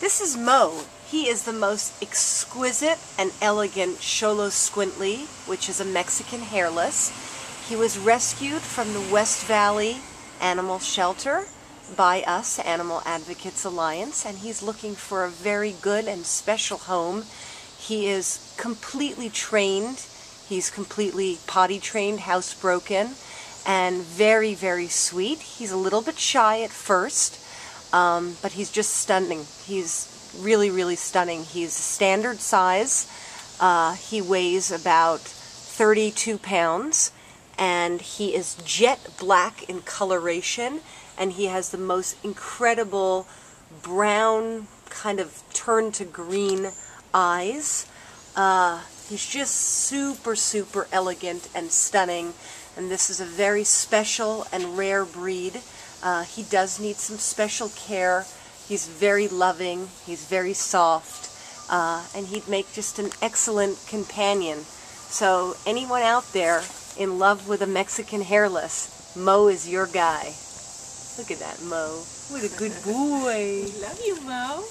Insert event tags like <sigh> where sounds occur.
This is Moe. He is the most exquisite and elegant Xoloscuintli, which is a Mexican hairless. He was rescued from the West Valley Animal Shelter by us, Animal Advocates Alliance, and he's looking for a very good and special home. He is completely trained. He's completely potty trained, housebroken, and very, very sweet. He's a little bit shy at first, um, but he's just stunning. He's really, really stunning. He's standard size. Uh, he weighs about 32 pounds and he is jet black in coloration and he has the most incredible brown kind of turn to green eyes. Uh, he's just super, super elegant and stunning and this is a very special and rare breed. Uh, he does need some special care. He's very loving, he's very soft, uh, and he'd make just an excellent companion. So anyone out there in love with a Mexican hairless, Moe is your guy. Look at that, Moe. What a good boy. <laughs> Love you, Moe.